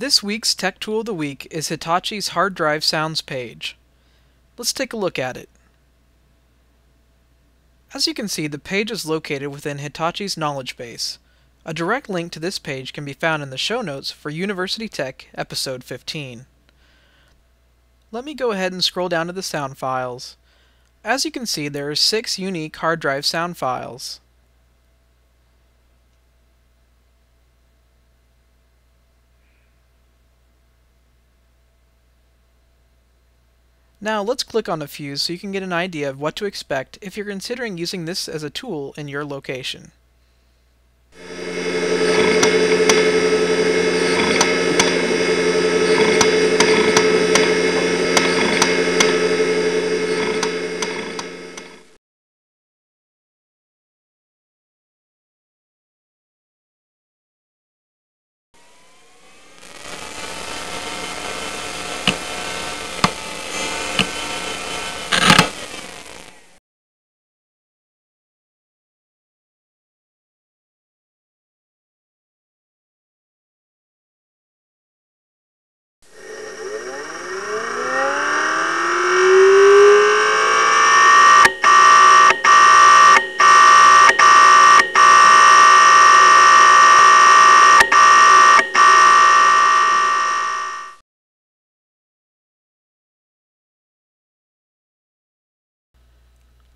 This week's Tech Tool of the Week is Hitachi's Hard Drive Sounds page. Let's take a look at it. As you can see, the page is located within Hitachi's knowledge base. A direct link to this page can be found in the show notes for University Tech Episode 15. Let me go ahead and scroll down to the sound files. As you can see, there are six unique hard drive sound files. Now let's click on a few so you can get an idea of what to expect if you're considering using this as a tool in your location.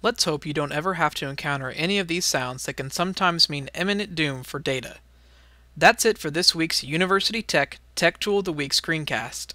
Let's hope you don't ever have to encounter any of these sounds that can sometimes mean imminent doom for data. That's it for this week's University Tech Tech Tool of the Week screencast.